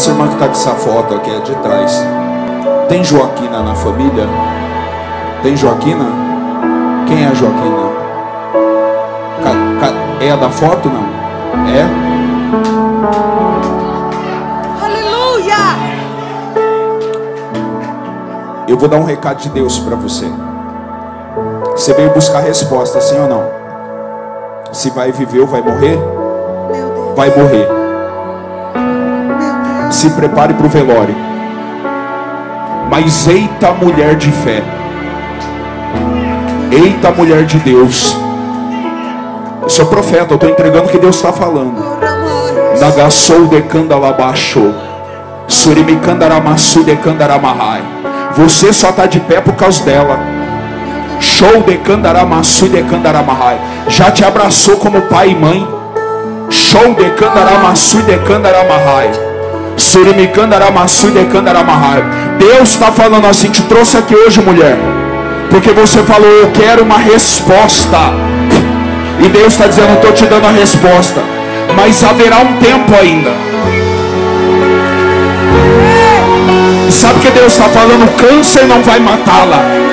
Essa irmã que está com essa foto aqui é de trás. Tem Joaquina na família? Tem Joaquina? Quem é a Joaquina? É a da foto não? É? Aleluia! Eu vou dar um recado de Deus para você. Você veio buscar resposta, sim ou não? Se vai viver ou vai morrer? Vai morrer. Se prepare para o velório. Mas eita mulher de fé. Eita mulher de Deus. Eu sou profeta, eu estou entregando o que Deus está falando. Nagassou de candalabaixo. Surimicandaramassu de candaramahai. Você só está de pé por causa dela. Show de Candaramassu de Candaramahai. Já te abraçou como pai e mãe. Show de Candaramassu de Candaramahai. Deus está falando assim, te trouxe aqui hoje, mulher. Porque você falou, eu quero uma resposta. E Deus está dizendo, estou te dando a resposta. Mas haverá um tempo ainda. Sabe que Deus está falando? O câncer não vai matá-la.